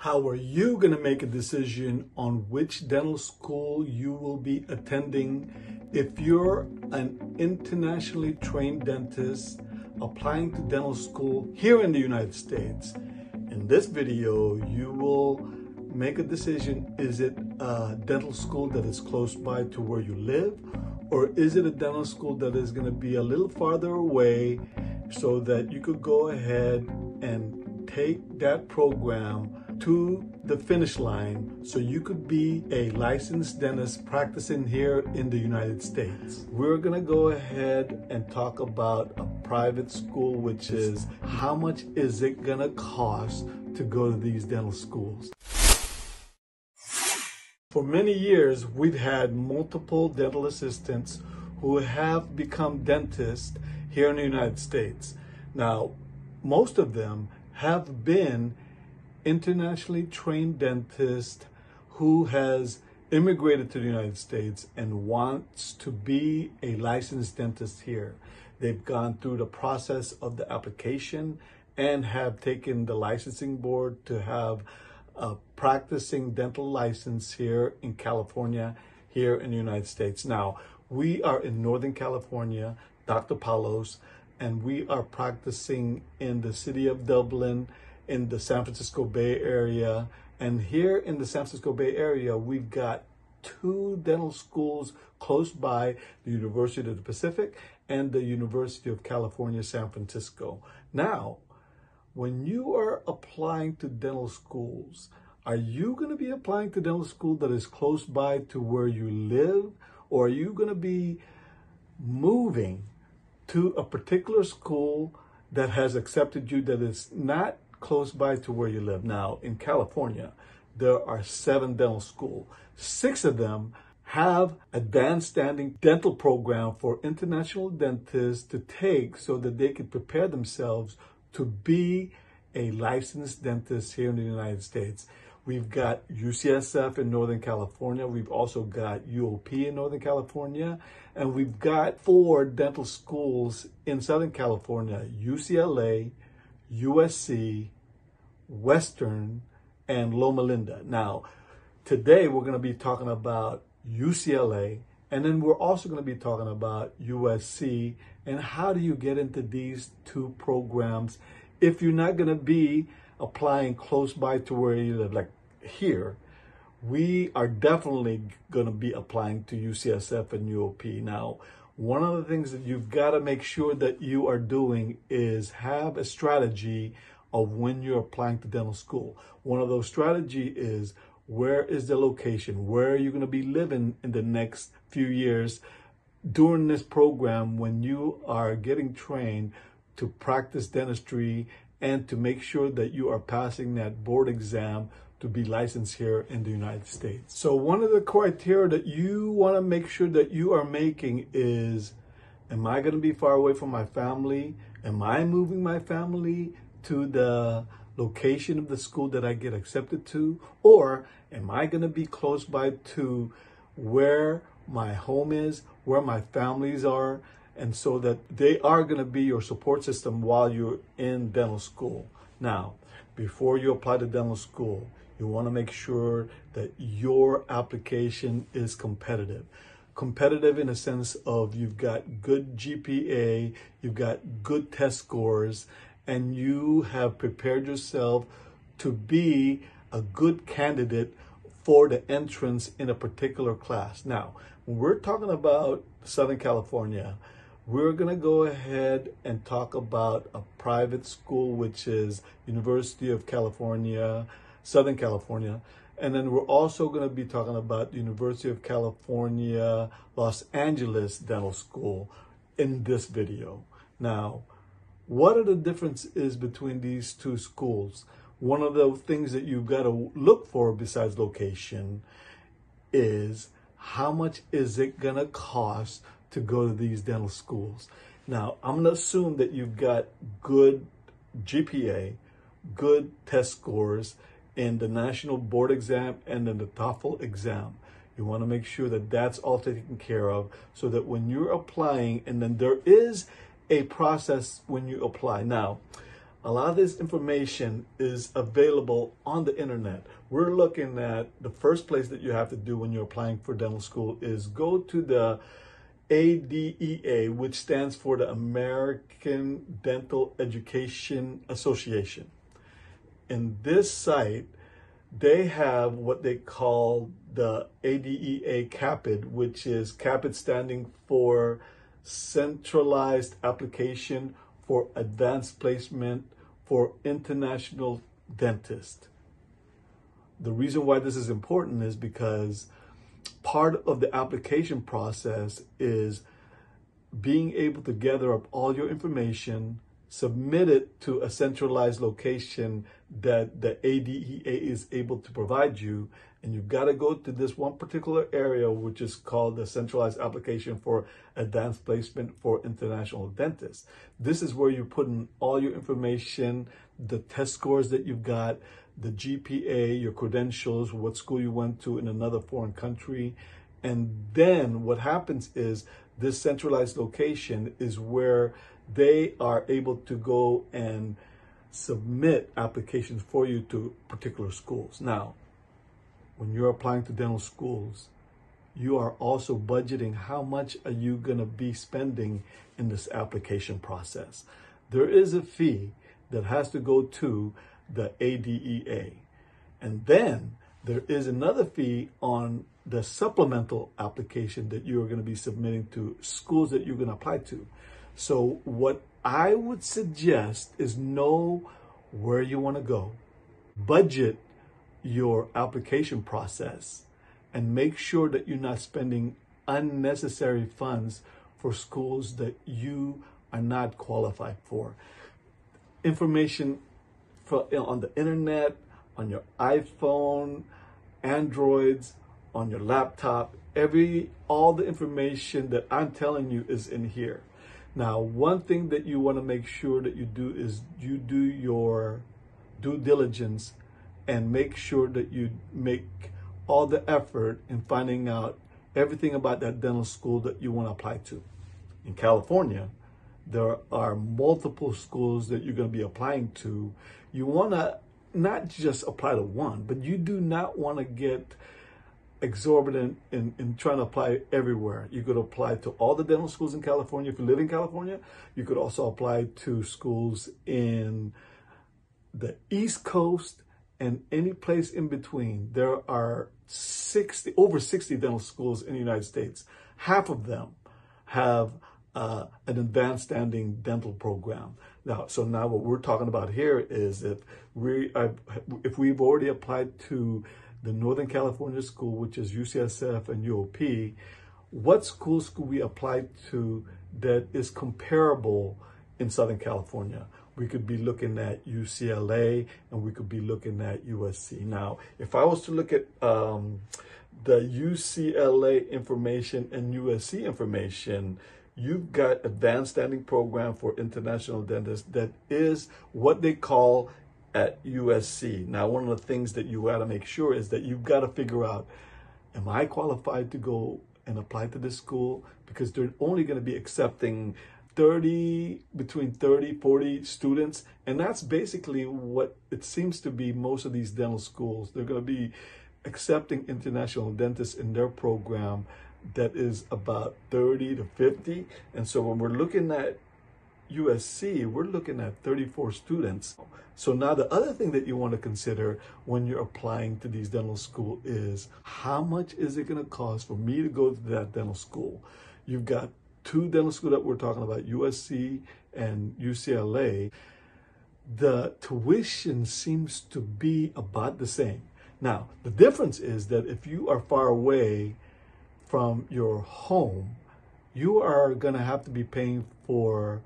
How are you going to make a decision on which dental school you will be attending if you're an internationally trained dentist applying to dental school here in the United States? In this video, you will make a decision. Is it a dental school that is close by to where you live? Or is it a dental school that is going to be a little farther away so that you could go ahead and take that program to the finish line so you could be a licensed dentist practicing here in the United States. We're going to go ahead and talk about a private school, which is how much is it going to cost to go to these dental schools. For many years, we've had multiple dental assistants who have become dentists here in the United States. Now, most of them have been internationally trained dentist who has immigrated to the United States and wants to be a licensed dentist here. They've gone through the process of the application and have taken the licensing board to have a practicing dental license here in California, here in the United States. Now, we are in Northern California, Dr. Paulos, and we are practicing in the city of Dublin, in the San Francisco Bay Area. And here in the San Francisco Bay Area, we've got two dental schools close by the University of the Pacific and the University of California, San Francisco. Now, when you are applying to dental schools, are you going to be applying to dental school that is close by to where you live? Or are you going to be moving to a particular school that has accepted you that is not close by to where you live? Now, in California, there are seven dental schools. Six of them have advanced standing dental program for international dentists to take so that they can prepare themselves to be a licensed dentist here in the United States. We've got UCSF in Northern California. We've also got UOP in Northern California. And we've got four dental schools in Southern California UCLA, USC, Western, and Loma Linda. Now, today we're going to be talking about UCLA, and then we're also going to be talking about USC and how do you get into these two programs if you're not going to be applying close by to where you live, like here. We are definitely going to be applying to UCSF and UOP. Now, one of the things that you've got to make sure that you are doing is have a strategy of when you're applying to dental school. One of those strategy is where is the location? Where are you going to be living in the next few years during this program when you are getting trained to practice dentistry and to make sure that you are passing that board exam to be licensed here in the United States. So one of the criteria that you want to make sure that you are making is am I going to be far away from my family? Am I moving my family to the location of the school that I get accepted to? Or am I going to be close by to where my home is, where my families are, and so that they are going to be your support system while you're in dental school. Now, before you apply to dental school, you want to make sure that your application is competitive. Competitive in a sense of you've got good GPA, you've got good test scores, and you have prepared yourself to be a good candidate for the entrance in a particular class. Now, when we're talking about Southern California, we're going to go ahead and talk about a private school, which is University of California, Southern California. And then we're also going to be talking about University of California, Los Angeles Dental School in this video. Now, what are the differences between these two schools? One of the things that you've got to look for besides location is how much is it going to cost to go to these dental schools? Now, I'm going to assume that you've got good GPA, good test scores in the national board exam and in the TOEFL exam. You want to make sure that that's all taken care of so that when you're applying, and then there is a process when you apply. Now, a lot of this information is available on the internet. We're looking at the first place that you have to do when you're applying for dental school is go to the ADEA, which stands for the American Dental Education Association. In this site, they have what they call the ADEA CAAPID, which is CAAPID standing for Centralized Application for advanced placement for international dentists. The reason why this is important is because part of the application process is being able to gather up all your information, submit it to a centralized location that the ADEA is able to provide you, and you've got to go to this one particular area, which is called the centralized application for advanced placement for international dentists. This is where you put in all your information, the test scores that you've got, the GPA, your credentials, what school you went to in another foreign country. And then what happens is this centralized location is where they are able to go and submit applications for you to particular schools. Now, when you're applying to dental schools, you are also budgeting how much are you going to be spending in this application process. There is a fee that has to go to the ADEA. And then there is another fee on the supplemental application that you are going to be submitting to schools that you're going to apply to. So what I would suggest is know where you want to go, budget your application process and make sure that you're not spending unnecessary funds for schools that you are not qualified for. Information for, on the internet, on your iPhone, Androids, on your laptop, every all the information that I'm telling you is in here. Now, one thing that you want to make sure that you do is you do your due diligence and make sure that you make all the effort in finding out everything about that dental school that you want to apply to. In California, there are multiple schools that you're going to be applying to. You want to not just apply to one, but you do not want to get exorbitant in, in trying to apply everywhere. You could apply to all the dental schools in California if you live in California. You could also apply to schools in the East Coast and any place in between, there are 60, over 60 dental schools in the United States. Half of them have uh, an advanced standing dental program. Now, so now what we're talking about here is if we uh, if we've already applied to the Northern California school, which is UCSF and UOP, what schools could we apply to that is comparable in Southern California? we could be looking at UCLA and we could be looking at USC. Now, if I was to look at um, the UCLA information and USC information, you've got advanced standing program for international dentists that is what they call at USC. Now, one of the things that you got to make sure is that you've got to figure out, am I qualified to go and apply to this school? Because they're only going to be accepting 30 between 30 40 students and that's basically what it seems to be most of these dental schools they're going to be accepting international dentists in their program that is about 30 to 50 and so when we're looking at USC we're looking at 34 students. So now the other thing that you want to consider when you're applying to these dental school is how much is it going to cost for me to go to that dental school? You've got two dental school that we're talking about, USC and UCLA, the tuition seems to be about the same. Now, the difference is that if you are far away from your home, you are going to have to be paying for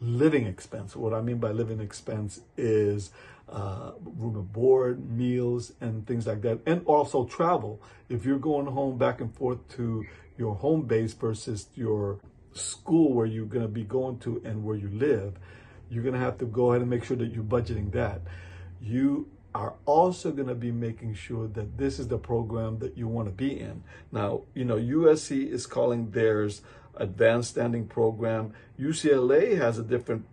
living expense. What I mean by living expense is uh, room and board, meals, and things like that, and also travel. If you're going home back and forth to your home base versus your school where you're going to be going to and where you live, you're going to have to go ahead and make sure that you're budgeting that. You are also going to be making sure that this is the program that you want to be in. Now, you know, USC is calling theirs advanced standing program. UCLA has a different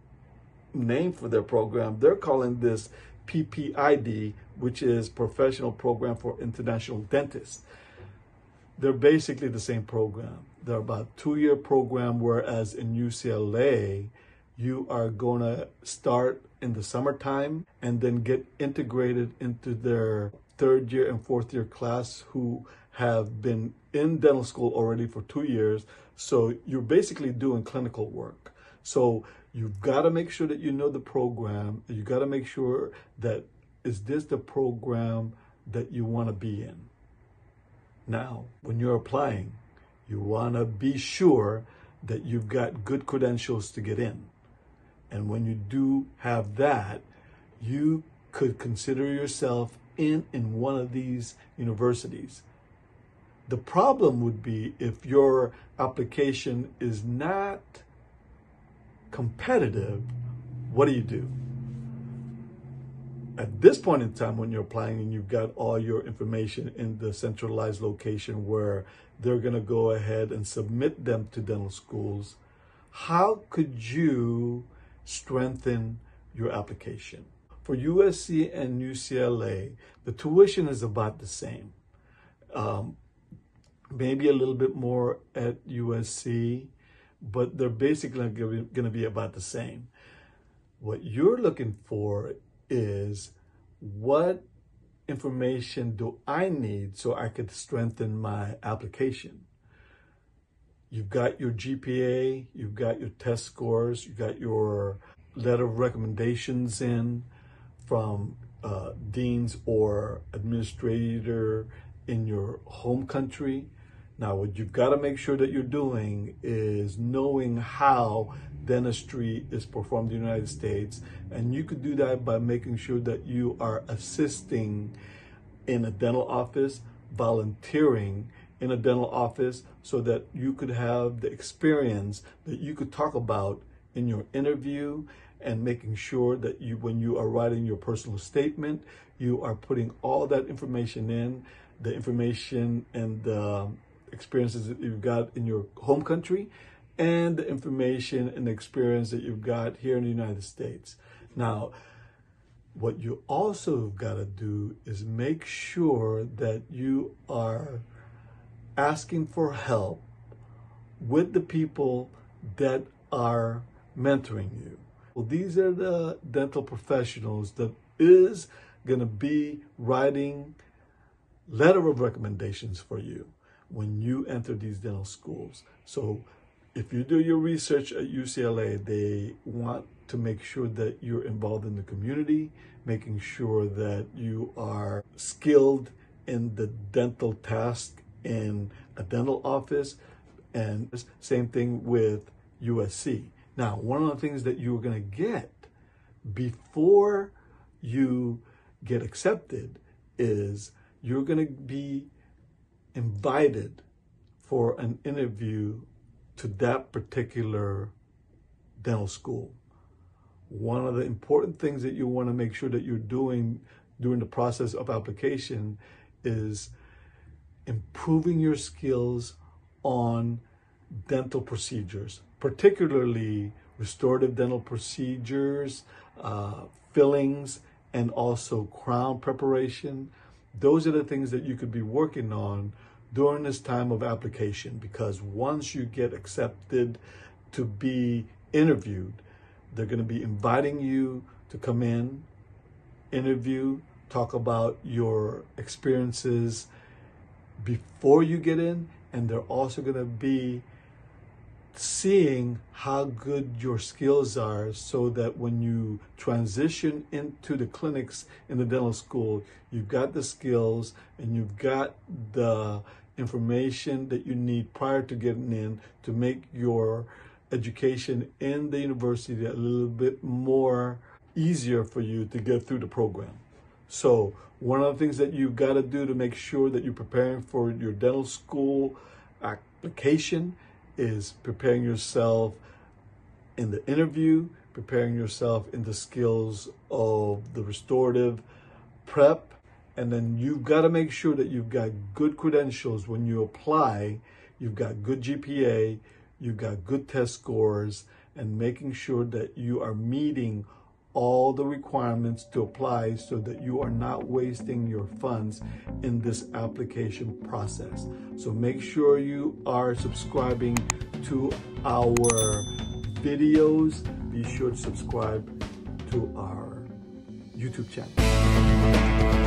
name for their program. They're calling this PPID, which is Professional Program for International Dentists. They're basically the same program. They're about two year program, whereas in UCLA, you are going to start in the summertime and then get integrated into their third year and fourth year class who have been in dental school already for two years. So you're basically doing clinical work. So you've got to make sure that you know the program. You got to make sure that is this the program that you want to be in. Now, when you're applying, you want to be sure that you've got good credentials to get in. And when you do have that, you could consider yourself in in one of these universities. The problem would be if your application is not competitive, what do you do? At this point in time, when you're applying and you've got all your information in the centralized location where they're going to go ahead and submit them to dental schools, how could you strengthen your application? For USC and UCLA, the tuition is about the same. Um, maybe a little bit more at USC, but they're basically going to be about the same. What you're looking for is what information do I need so I could strengthen my application? You've got your GPA, you've got your test scores, you've got your letter of recommendations in from uh, deans or administrator in your home country. Now, what you've got to make sure that you're doing is knowing how dentistry is performed in the United States. And you could do that by making sure that you are assisting in a dental office, volunteering in a dental office, so that you could have the experience that you could talk about in your interview and making sure that you, when you are writing your personal statement, you are putting all that information in, the information and the experiences that you've got in your home country and the information and the experience that you've got here in the United States. Now, what you also got to do is make sure that you are asking for help with the people that are mentoring you. Well, these are the dental professionals that is going to be writing letter of recommendations for you when you enter these dental schools. So if you do your research at UCLA, they want to make sure that you're involved in the community, making sure that you are skilled in the dental task in a dental office, and same thing with USC. Now, one of the things that you're going to get before you get accepted is you're going to be invited for an interview to that particular dental school. One of the important things that you want to make sure that you're doing during the process of application is improving your skills on dental procedures, particularly restorative dental procedures, uh, fillings, and also crown preparation. Those are the things that you could be working on during this time of application because once you get accepted to be interviewed, they're going to be inviting you to come in, interview, talk about your experiences before you get in, and they're also going to be seeing how good your skills are so that when you transition into the clinics in the dental school, you've got the skills and you've got the information that you need prior to getting in to make your education in the university a little bit more easier for you to get through the program. So, one of the things that you've got to do to make sure that you're preparing for your dental school application is preparing yourself in the interview, preparing yourself in the skills of the restorative prep, and then you've got to make sure that you've got good credentials when you apply. You've got good GPA, you've got good test scores, and making sure that you are meeting all the requirements to apply so that you are not wasting your funds in this application process. So make sure you are subscribing to our videos. Be sure to subscribe to our YouTube channel.